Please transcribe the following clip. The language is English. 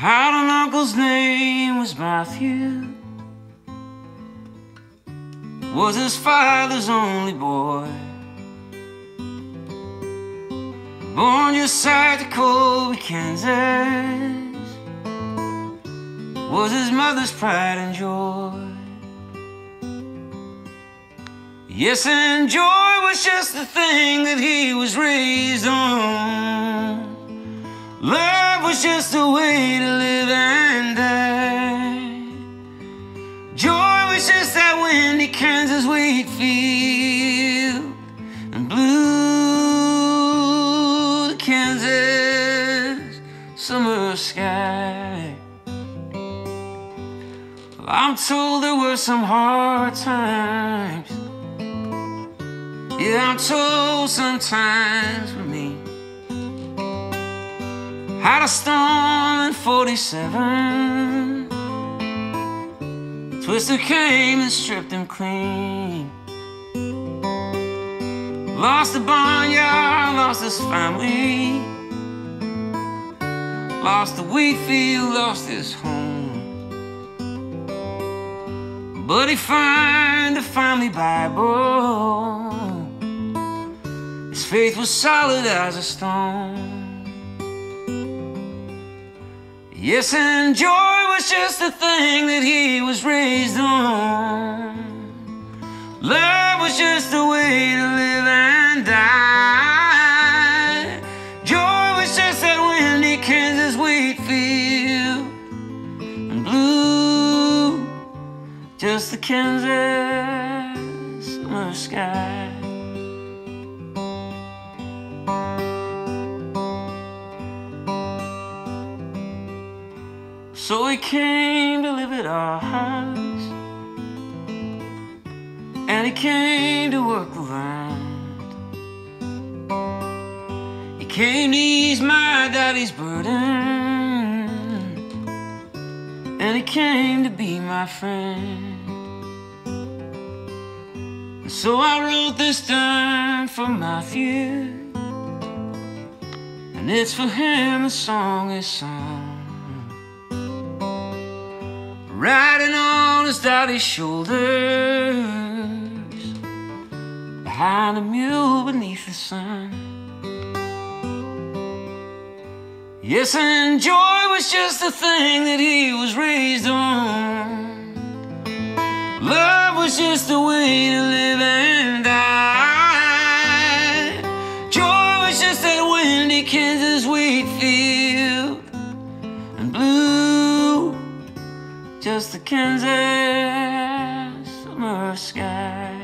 had an uncle's name was Matthew. Was his father's only boy. Born just south of Colby, Kansas. Was his mother's pride and joy. Yes, and joy was just the thing that he was raised on. Was just a way to live and die. Joy was just that windy Kansas wheat field and blue the Kansas summer sky. Well, I'm told there were some hard times. Yeah, I'm told sometimes. Had a storm in 47. Twister came and stripped him clean. Lost the barnyard, lost his family. Lost the wheat field, lost his home. But he found a family Bible. His faith was solid as a stone. Yes, and joy was just the thing that he was raised on. Love was just a way to live and die. Joy was just that windy Kansas wheat field. And blue, just the Kansas summer sky. So he came to live at our house. And he came to work the land. He came to ease my daddy's burden. And he came to be my friend. So I wrote this down for Matthew. And it's for him the song is sung. Riding on his daddy's shoulders Behind a mule beneath the sun. Yes, and joy was just the thing that he was raised on. Love was just a way to live and die. Joy was just that windy Kansas wheat field And blue just the Kansas summer sky.